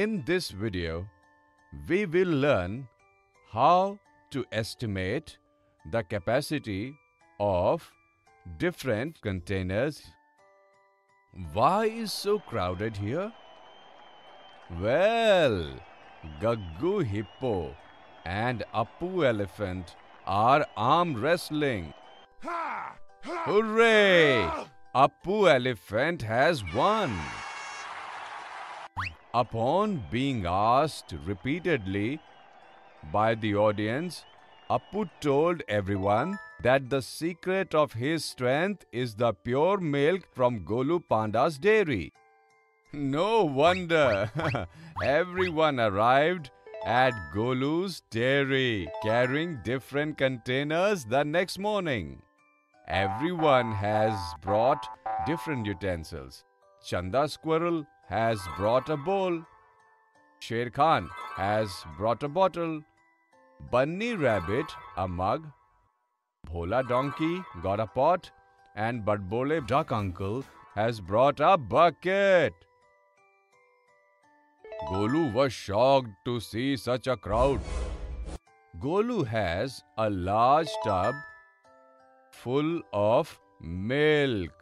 In this video, we will learn how to estimate the capacity of different containers. Why is so crowded here? Well, Gaggu Hippo and Appu Elephant are arm wrestling. Hooray! Appu Elephant has won. Upon being asked repeatedly by the audience, Appu told everyone that the secret of his strength is the pure milk from Golu Panda's dairy. No wonder everyone arrived at Golu's dairy carrying different containers the next morning. Everyone has brought different utensils. Chanda Squirrel has brought a bowl. Sher Khan has brought a bottle. Bunny Rabbit a mug. Bhola Donkey got a pot. And Badbole Duck Uncle has brought a bucket. Golu was shocked to see such a crowd. Golu has a large tub full of milk.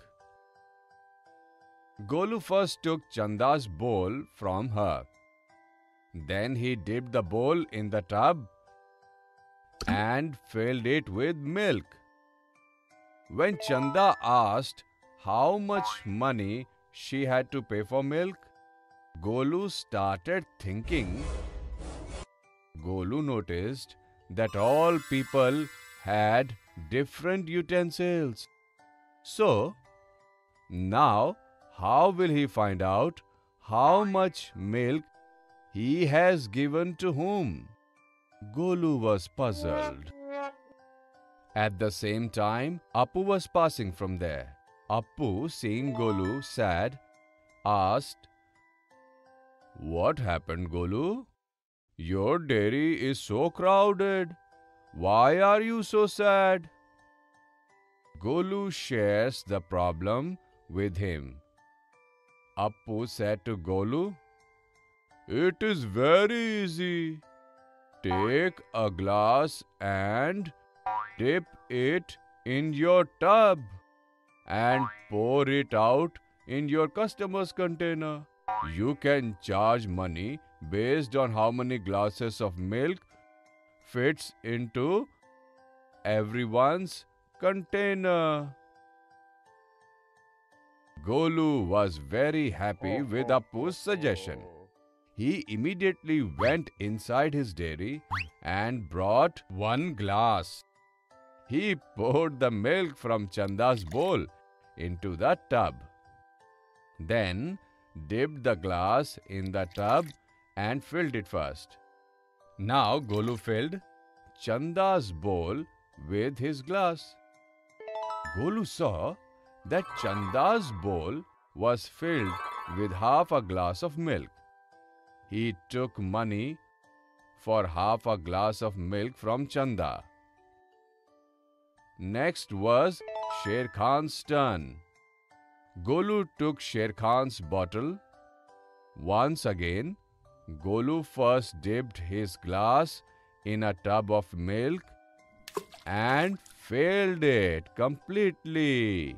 Golu first took Chanda's bowl from her. Then he dipped the bowl in the tub and filled it with milk. When Chanda asked how much money she had to pay for milk, Golu started thinking. Golu noticed that all people had different utensils. So, now how will he find out how much milk he has given to whom? Golu was puzzled. At the same time, Appu was passing from there. Appu, seeing Golu sad, asked, What happened, Golu? Your dairy is so crowded. Why are you so sad? Golu shares the problem with him. Appu said to Golu, It is very easy. Take a glass and dip it in your tub and pour it out in your customer's container. You can charge money based on how many glasses of milk fits into everyone's container. Golu was very happy with Appu's suggestion. He immediately went inside his dairy and brought one glass. He poured the milk from Chanda's bowl into the tub. Then dipped the glass in the tub and filled it first. Now Golu filled Chanda's bowl with his glass. Golu saw that Chanda's bowl was filled with half a glass of milk. He took money for half a glass of milk from Chanda. Next was Sher Khan's turn. Golu took Sher Khan's bottle. Once again, Golu first dipped his glass in a tub of milk and filled it completely.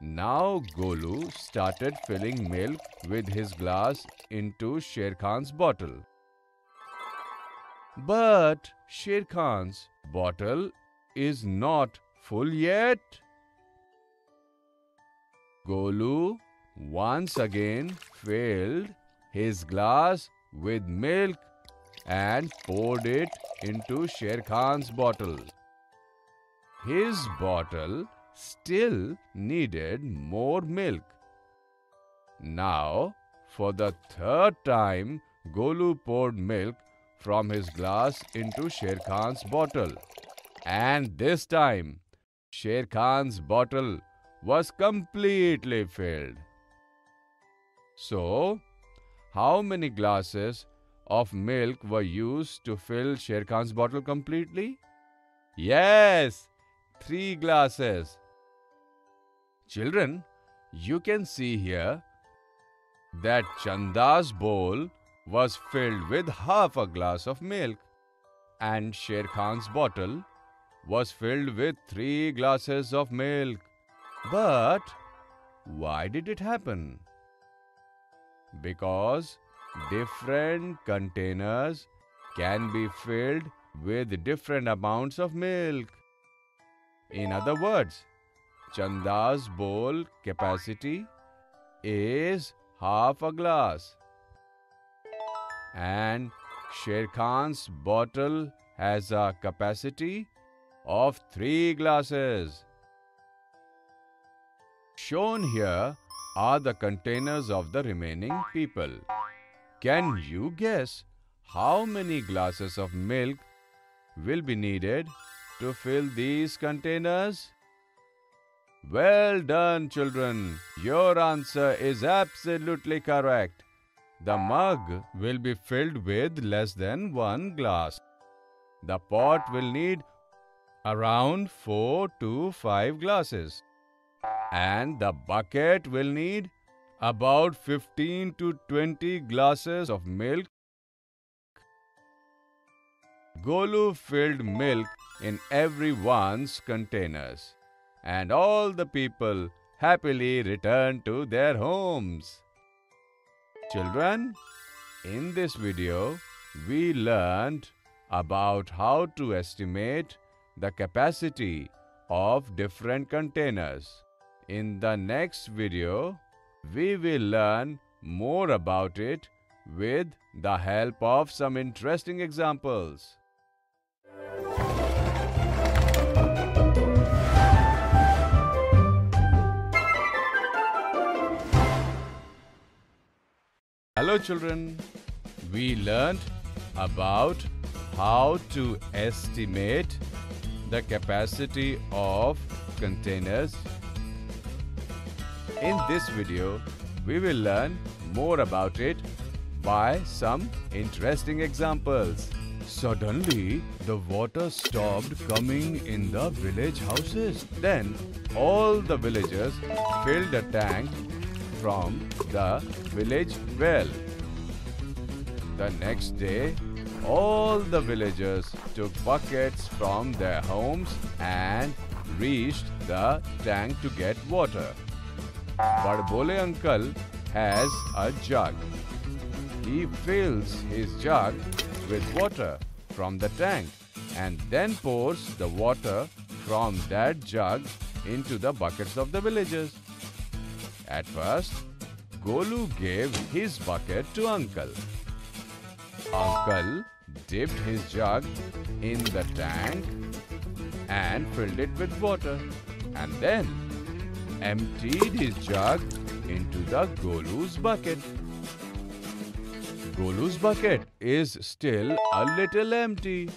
Now Golu started filling milk with his glass into Sher Khan's bottle. But Sher Khan's bottle is not full yet. Golu once again filled his glass with milk and poured it into Sher Khan's bottle. His bottle still needed more milk. Now, for the third time, Golu poured milk from his glass into Sher Khan's bottle. And this time, Sher Khan's bottle was completely filled. So, how many glasses of milk were used to fill Sher Khan's bottle completely? Yes, three glasses. Children, you can see here that Chanda's bowl was filled with half a glass of milk and Sher Khan's bottle was filled with three glasses of milk. But why did it happen? Because different containers can be filled with different amounts of milk. In other words, Chanda's bowl capacity is half a glass and Sher Khan's bottle has a capacity of three glasses. Shown here are the containers of the remaining people. Can you guess how many glasses of milk will be needed to fill these containers? Well done, children. Your answer is absolutely correct. The mug will be filled with less than one glass. The pot will need around 4 to 5 glasses. And the bucket will need about 15 to 20 glasses of milk. Golu filled milk in everyone's containers, and all the people happily returned to their homes. Children, in this video, we learned about how to estimate the capacity of different containers. In the next video, we will learn more about it with the help of some interesting examples. Hello children, we learned about how to estimate the capacity of containers. In this video, we will learn more about it by some interesting examples. Suddenly, the water stopped coming in the village houses. Then, all the villagers filled a tank from the village well. The next day, all the villagers took buckets from their homes and reached the tank to get water. Badbole uncle has a jug. He fills his jug with water from the tank and then pours the water from that jug into the buckets of the villagers. At first, Golu gave his bucket to uncle. Uncle dipped his jug in the tank and filled it with water and then emptied his jug into the Golu's bucket. Golu's bucket is still a little empty.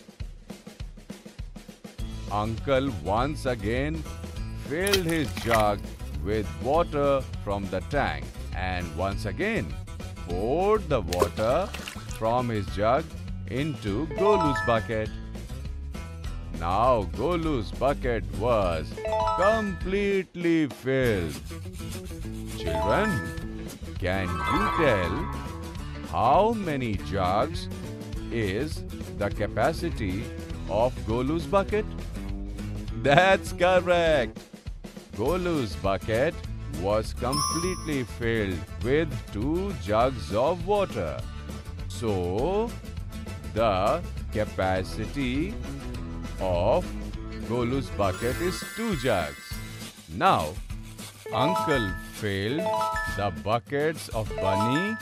Uncle once again filled his jug with water from the tank and once again poured the water from his jug into Golu's bucket. Now Golu's bucket was completely filled. Children, can you tell how many jugs is the capacity of Golu's bucket? That's correct. Golu's bucket was completely filled with two jugs of water. So, the capacity of Golu's bucket is two jugs. Now, Uncle filled the buckets of Bunny,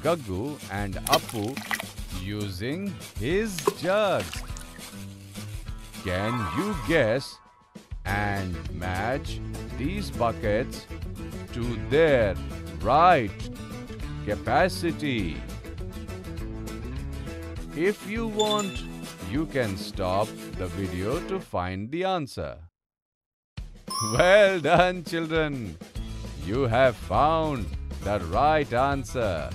Gaggu and Appu using his jugs. Can you guess and match these buckets to their right capacity. If you want, you can stop the video to find the answer. Well done, children! You have found the right answer.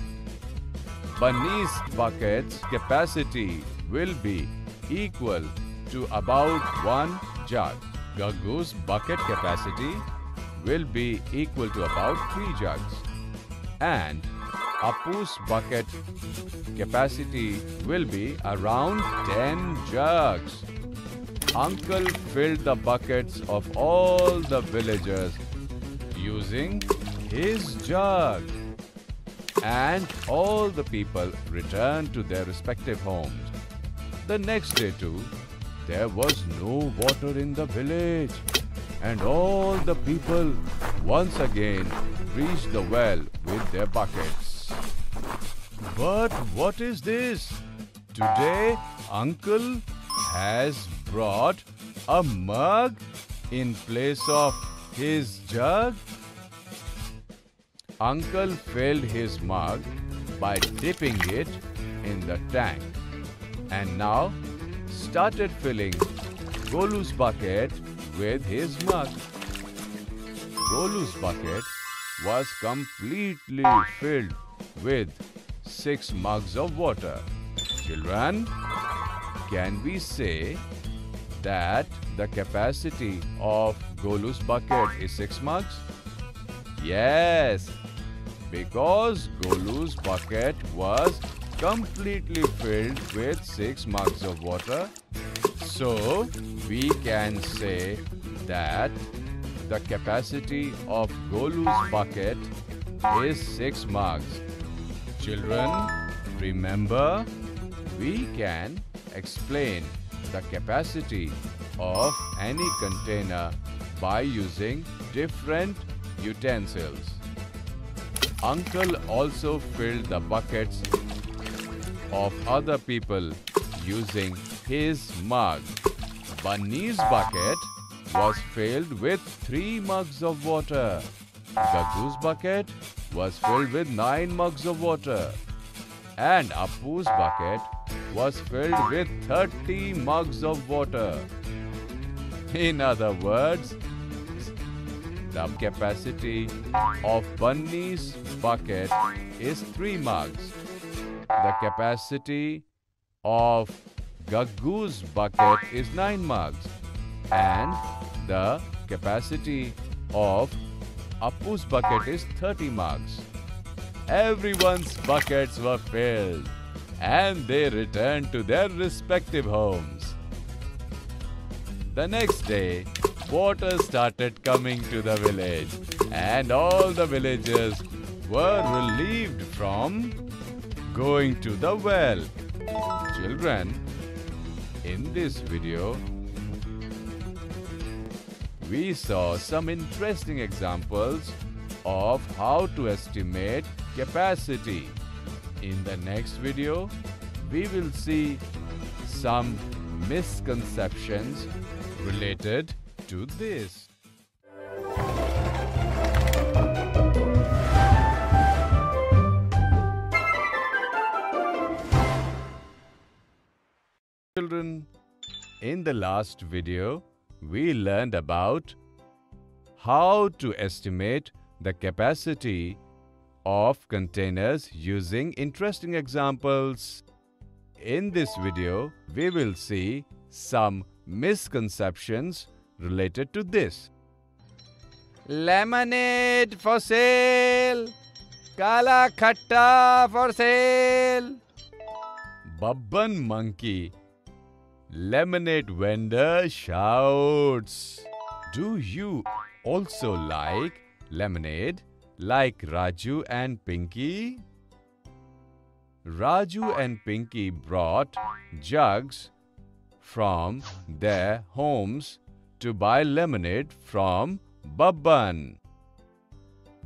Bunny's bucket's capacity will be equal to about one jug. Gaggu's bucket capacity will be equal to about 3 jugs. And Appu's bucket capacity will be around 10 jugs. Uncle filled the buckets of all the villagers using his jug. And all the people returned to their respective homes. The next day, too, there was no water in the village, and all the people once again reached the well with their buckets. But what is this? Today, Uncle has brought a mug in place of his jug. Uncle filled his mug by dipping it in the tank and now started filling Golu's bucket with his mug. Golu's bucket was completely filled with six mugs of water. Children, can we say that the capacity of Golu's bucket is six mugs? Yes, because Golu's bucket was completely filled with 6 mugs of water. So, we can say that the capacity of Golu's bucket is 6 mugs. Children, remember, we can explain the capacity of any container by using different utensils. Uncle also filled the buckets of other people using his mug. Bunny's bucket was filled with three mugs of water. Gaggu's bucket was filled with nine mugs of water. And Appu's bucket was filled with 30 mugs of water. In other words, the capacity of Bunny's bucket is 3 mugs the capacity of Gaggu's bucket is 9 mugs and the capacity of Appu's bucket is 30 mugs. Everyone's buckets were filled and they returned to their respective homes. The next day, water started coming to the village and all the villagers were relieved from going to the well. Children, in this video, we saw some interesting examples of how to estimate capacity. In the next video, we will see some misconceptions related to this. Children, in the last video, we learned about how to estimate the capacity of containers using interesting examples. In this video, we will see some misconceptions related to this. Lemonade for sale! Kala khatta for sale! Babban monkey Lemonade vendor shouts. Do you also like lemonade like Raju and Pinky? Raju and Pinky brought jugs from their homes to buy lemonade from Babban.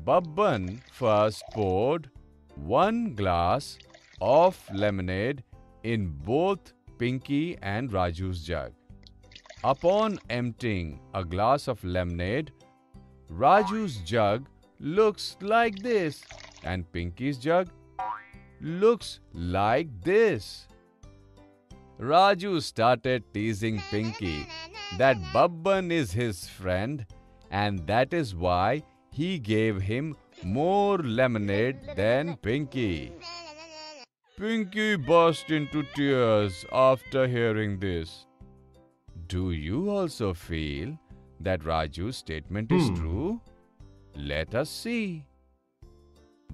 Babban first poured one glass of lemonade in both Pinky and Raju's jug. Upon emptying a glass of lemonade, Raju's jug looks like this and Pinky's jug looks like this. Raju started teasing Pinky that Babban is his friend and that is why he gave him more lemonade than Pinky. Pinky burst into tears after hearing this. Do you also feel that Raju's statement is hmm. true? Let us see.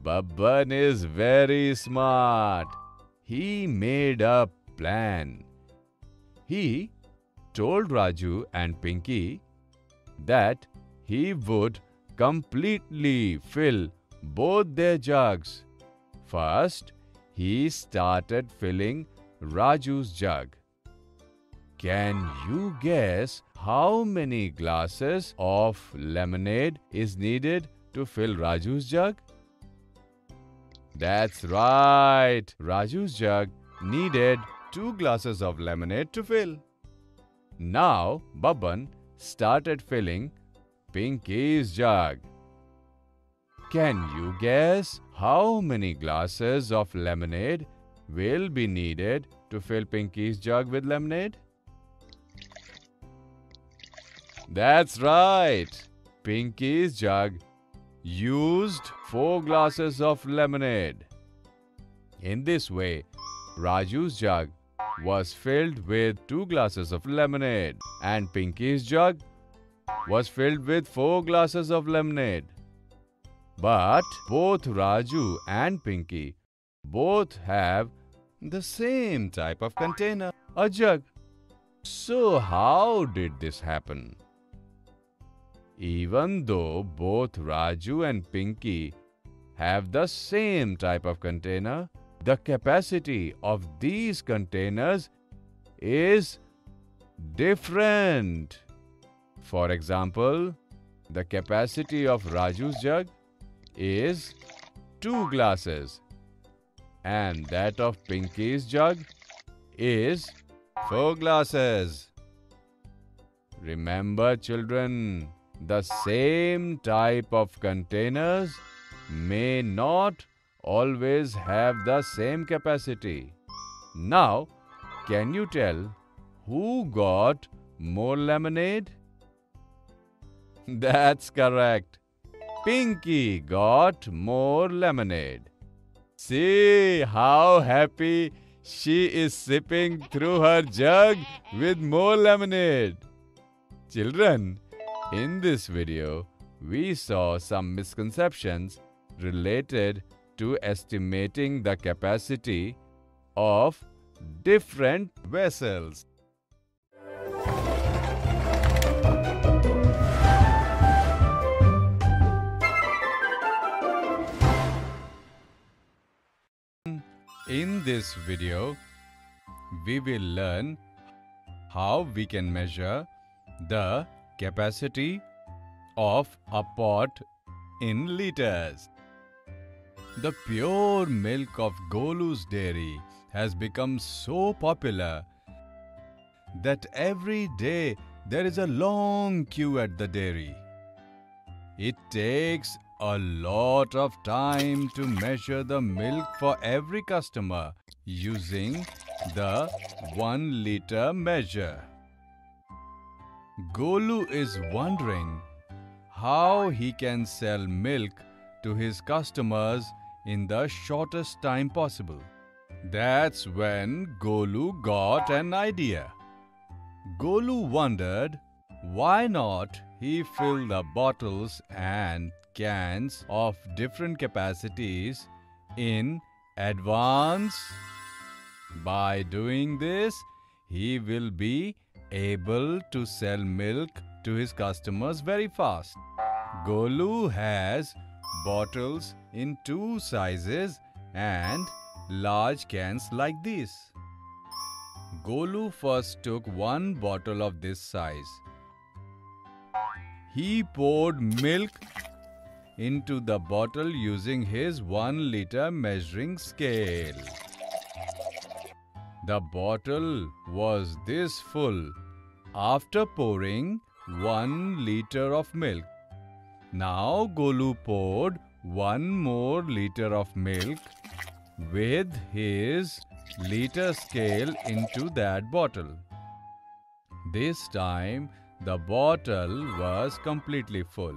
Babban is very smart. He made a plan. He told Raju and Pinky that he would completely fill both their jugs. First, he started filling Raju's jug. Can you guess how many glasses of lemonade is needed to fill Raju's jug? That's right. Raju's jug needed two glasses of lemonade to fill. Now, Babban started filling Pinky's jug. Can you guess how many glasses of lemonade will be needed to fill Pinky's jug with lemonade? That's right. Pinky's jug used four glasses of lemonade. In this way, Raju's jug was filled with two glasses of lemonade and Pinky's jug was filled with four glasses of lemonade. But both Raju and Pinky both have the same type of container, a jug. So how did this happen? Even though both Raju and Pinky have the same type of container, the capacity of these containers is different. For example, the capacity of Raju's jug is 2 glasses and that of Pinky's jug is 4 glasses. Remember children, the same type of containers may not always have the same capacity. Now, can you tell who got more lemonade? That's correct. Pinky got more lemonade. See how happy she is sipping through her jug with more lemonade. Children, in this video, we saw some misconceptions related to estimating the capacity of different vessels. This video, we will learn how we can measure the capacity of a pot in liters. The pure milk of Golu's dairy has become so popular that every day there is a long queue at the dairy. It takes a lot of time to measure the milk for every customer using the 1 liter measure. Golu is wondering how he can sell milk to his customers in the shortest time possible. That's when Golu got an idea. Golu wondered why not he fill the bottles and cans of different capacities in advance. By doing this, he will be able to sell milk to his customers very fast. Golu has bottles in two sizes and large cans like this. Golu first took one bottle of this size. He poured milk into the bottle using his 1 liter measuring scale. The bottle was this full after pouring 1 liter of milk. Now Golu poured 1 more liter of milk with his liter scale into that bottle. This time the bottle was completely full.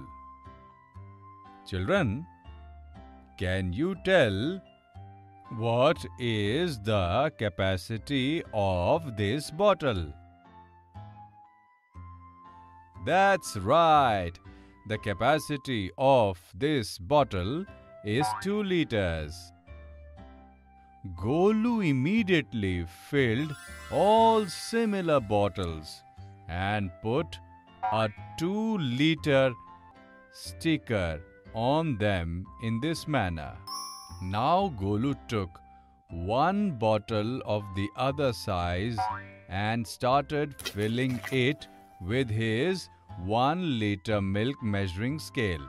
Children, can you tell what is the capacity of this bottle? That's right. The capacity of this bottle is 2 liters. Golu immediately filled all similar bottles and put a 2 liter sticker on them in this manner. Now Golu took one bottle of the other size and started filling it with his 1 liter milk measuring scale.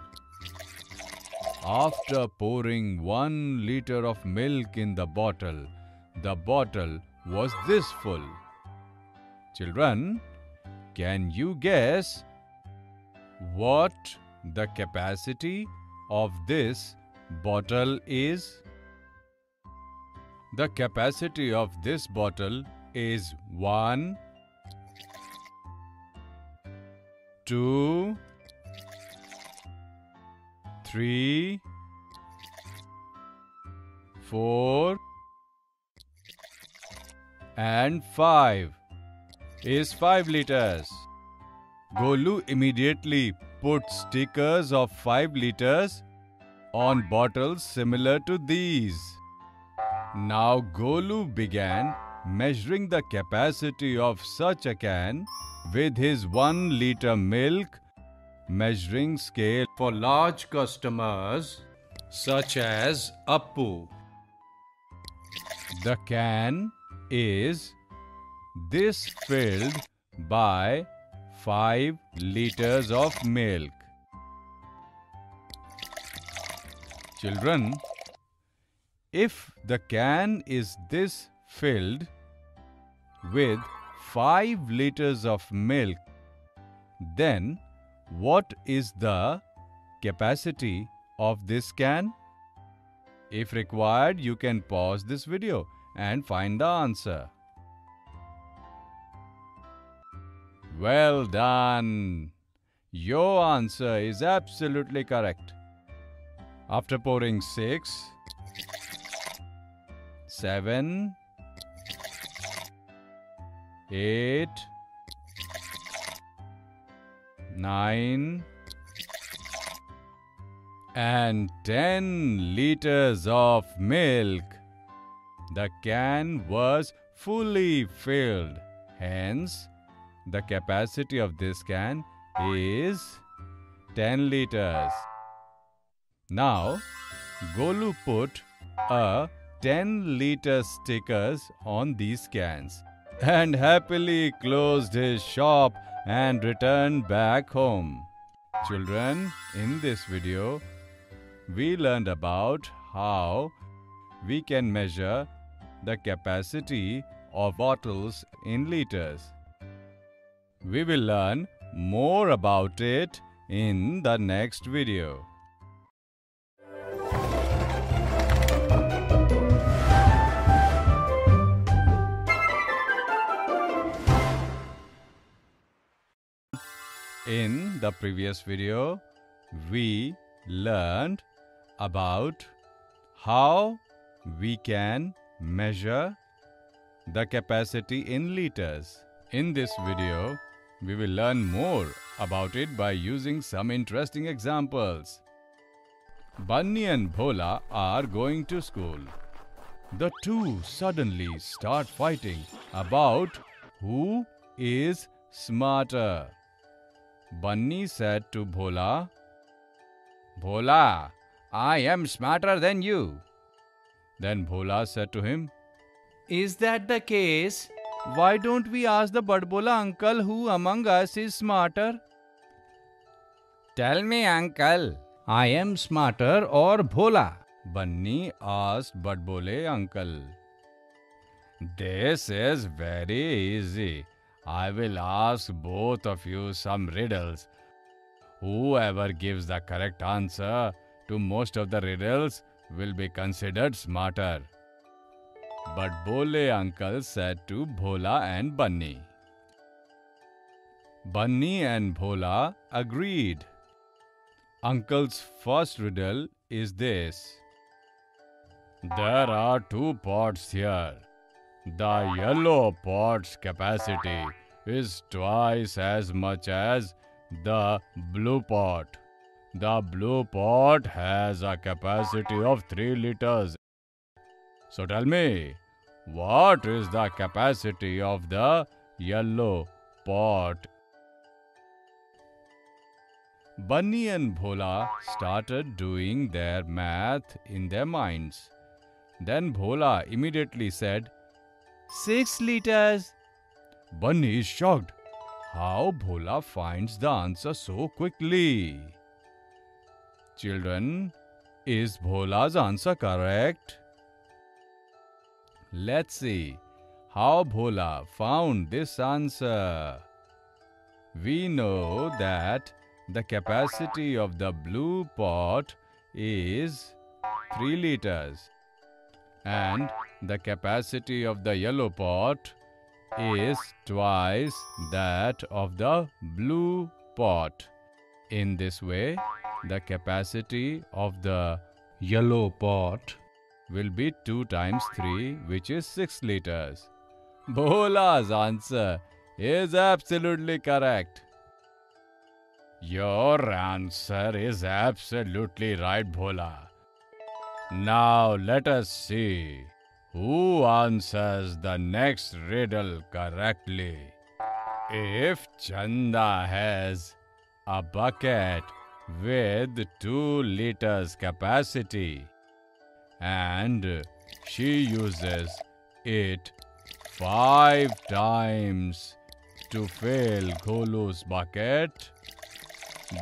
After pouring 1 liter of milk in the bottle, the bottle was this full. Children, can you guess what the capacity of this bottle is? The capacity of this bottle is 1, 2, 3, 4, and 5 is 5 liters. Golu immediately put stickers of 5 liters on bottles similar to these. Now Golu began measuring the capacity of such a can with his 1 liter milk measuring scale for large customers such as Appu. The can is this filled by 5 liters of milk. Children, if the can is this filled with 5 liters of milk, then what is the capacity of this can? If required, you can pause this video and find the answer. Well done! Your answer is absolutely correct. After pouring 6, 7, 8, 9, and 10 liters of milk. The can was fully filled. Hence, the capacity of this can is 10 liters. Now, Golu put a 10 liter stickers on these cans and happily closed his shop and returned back home. Children, in this video, we learned about how we can measure the capacity of bottles in liters. We will learn more about it in the next video. In the previous video, we learned about how we can measure the capacity in liters. In this video, we will learn more about it by using some interesting examples. Bunny and Bhola are going to school. The two suddenly start fighting about who is smarter. Bunny said to Bhola, Bhola, I am smarter than you. Then Bhola said to him, Is that the case? Why don't we ask the Badbola uncle who among us is smarter? Tell me, uncle, I am smarter or Bhola? Bunny asked Badbole uncle. This is very easy. I will ask both of you some riddles. Whoever gives the correct answer to most of the riddles will be considered smarter. But Bole uncle said to Bhola and Bunny. Bunny and Bhola agreed. Uncle's first riddle is this. There are two pots here. The yellow pot's capacity is twice as much as the blue pot. The blue pot has a capacity of 3 liters. So tell me, what is the capacity of the yellow pot? Bunny and Bhola started doing their math in their minds. Then Bhola immediately said, Six liters. Bunny is shocked. How Bhola finds the answer so quickly? Children, is Bhola's answer correct? Let's see how Bhola found this answer. We know that the capacity of the blue pot is 3 liters and the capacity of the yellow pot is twice that of the blue pot. In this way, the capacity of the yellow pot will be 2 times 3 which is 6 liters. Bhola's answer is absolutely correct. Your answer is absolutely right, Bhola. Now let us see who answers the next riddle correctly. If Chanda has a bucket with 2 liters capacity and she uses it 5 times to fill Golu's bucket,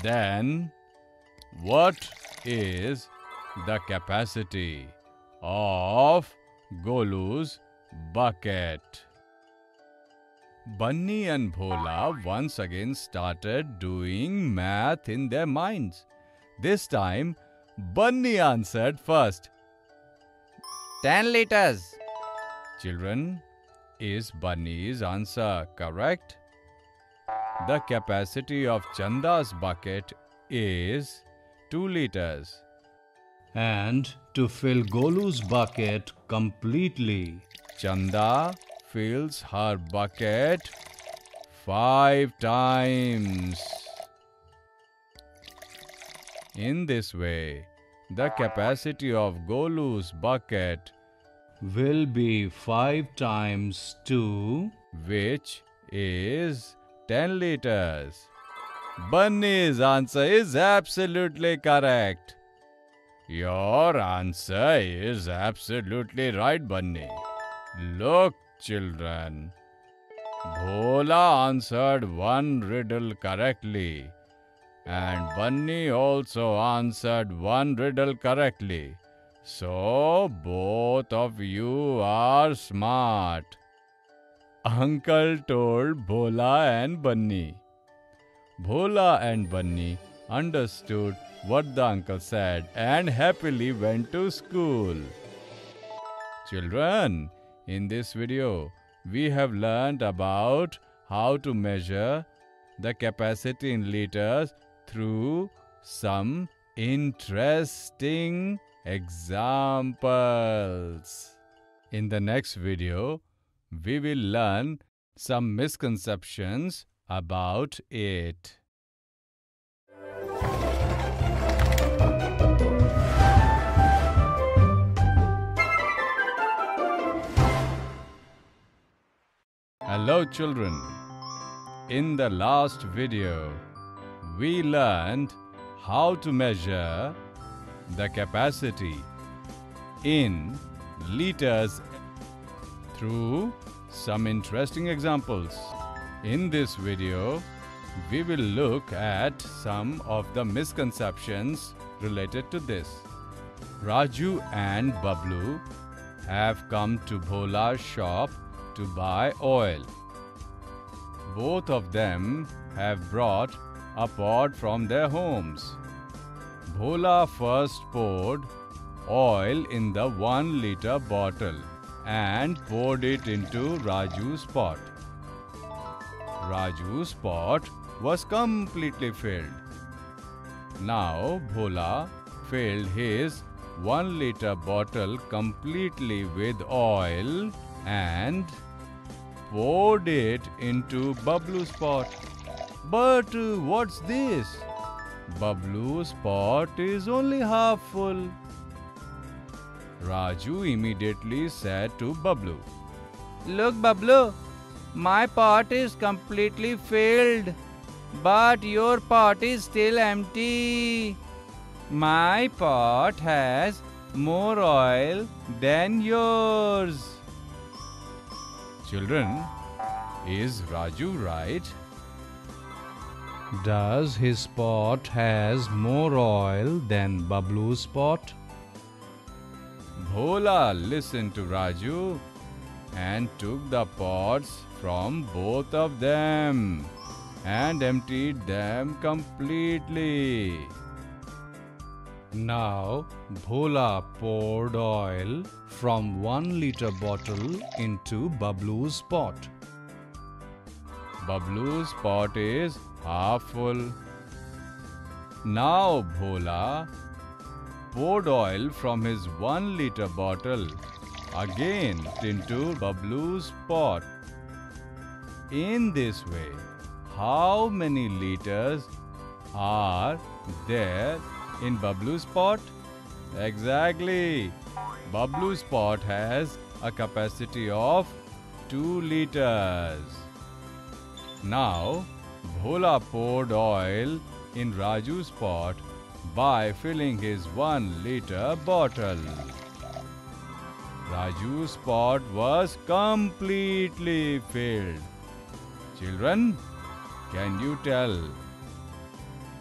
then what is the capacity of Golu's bucket? Bunny and Bhola once again started doing math in their minds. This time, Bunny answered first. 10 liters. Children, is Bunny's answer correct? The capacity of Chanda's bucket is 2 liters. And to fill Golu's bucket completely, Chanda fills her bucket five times. In this way, the capacity of Golu's bucket will be 5 times 2, which is 10 liters. Bunny's answer is absolutely correct. Your answer is absolutely right, Bunny. Look, children. Bhola answered one riddle correctly, and Bunny also answered one riddle correctly. So, both of you are smart. Uncle told Bhola and Bunny. Bhola and Bunny understood what the uncle said and happily went to school. Children, in this video, we have learned about how to measure the capacity in liters through some interesting examples. In the next video, we will learn some misconceptions about it. Hello children. In the last video, we learned how to measure the capacity in liters through some interesting examples. In this video, we will look at some of the misconceptions related to this. Raju and Bablu have come to Bhola's shop to buy oil. Both of them have brought a pot from their homes. Bhola first poured oil in the 1 liter bottle and poured it into Raju's pot. Raju's pot was completely filled. Now Bhola filled his 1 liter bottle completely with oil and poured it into Bablu's pot. But uh, what's this? Bablu's pot is only half full. Raju immediately said to Bablu, Look, Bablu, my pot is completely filled, but your pot is still empty. My pot has more oil than yours. Children, is Raju right? Does his pot has more oil than Bablu's pot? Bhola listened to Raju and took the pots from both of them and emptied them completely. Now Bhola poured oil from one liter bottle into Bablu's pot. Bablu's pot is half full. Now Bhola poured oil from his one liter bottle again into Bablu's pot. In this way, how many liters are there in Bablu's pot? Exactly. Bablu's pot has a capacity of 2 liters. Now, Bhola poured oil in Raju's pot by filling his 1 liter bottle. Raju's pot was completely filled. Children, can you tell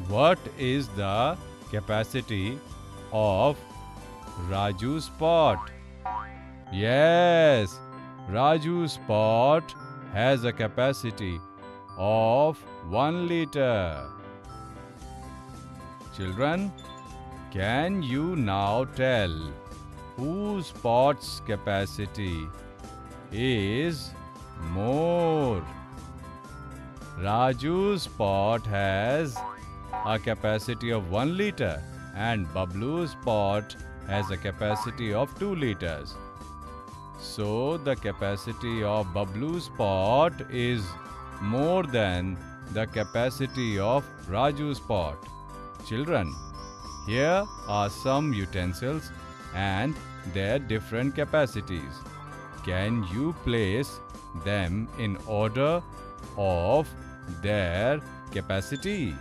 what is the capacity of Raju's pot? Yes, Raju's pot has a capacity of 1 liter. Children, can you now tell whose pot's capacity is more? Raju's pot has a capacity of 1 liter and Bablu's pot has a capacity of 2 liters. So the capacity of Bablu's pot is more than the capacity of Raju's pot. Children, here are some utensils and their different capacities. Can you place them in order of their capacity?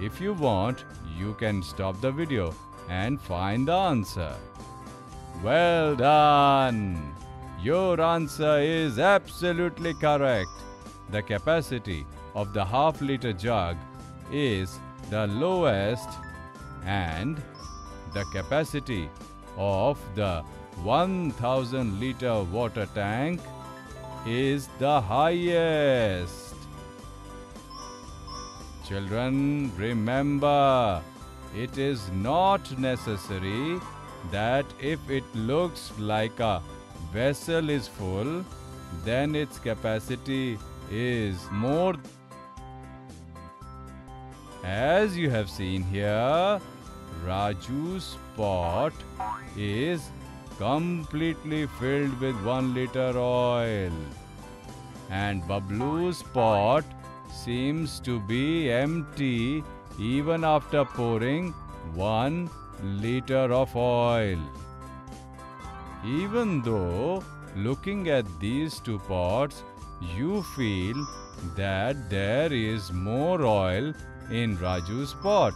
If you want, you can stop the video and find the answer. Well done! Your answer is absolutely correct. The capacity of the half liter jug is the lowest and the capacity of the 1000 liter water tank is the highest. Children, remember, it is not necessary that if it looks like a vessel is full, then its capacity is more. As you have seen here, Raju's pot is completely filled with 1 liter oil and Bablu's pot seems to be empty even after pouring 1 liter of oil. Even though looking at these two pots, you feel that there is more oil in Raju's pot.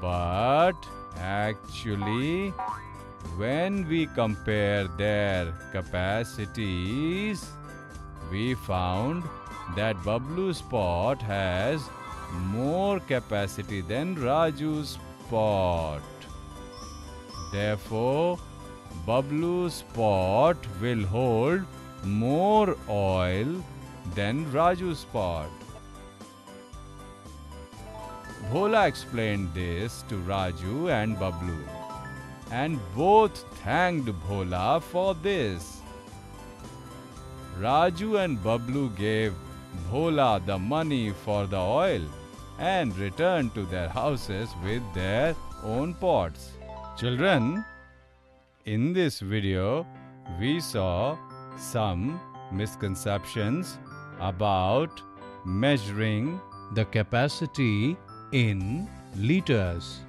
But actually, when we compare their capacities, we found that Bablu's pot has more capacity than Raju's pot. Therefore, Bablu's pot will hold more oil than Raju's pot. Bhola explained this to Raju and Bablu, and both thanked Bhola for this. Raju and Bablu gave Bhola the money for the oil and returned to their houses with their own pots. Children, in this video, we saw some misconceptions about measuring The capacity in liters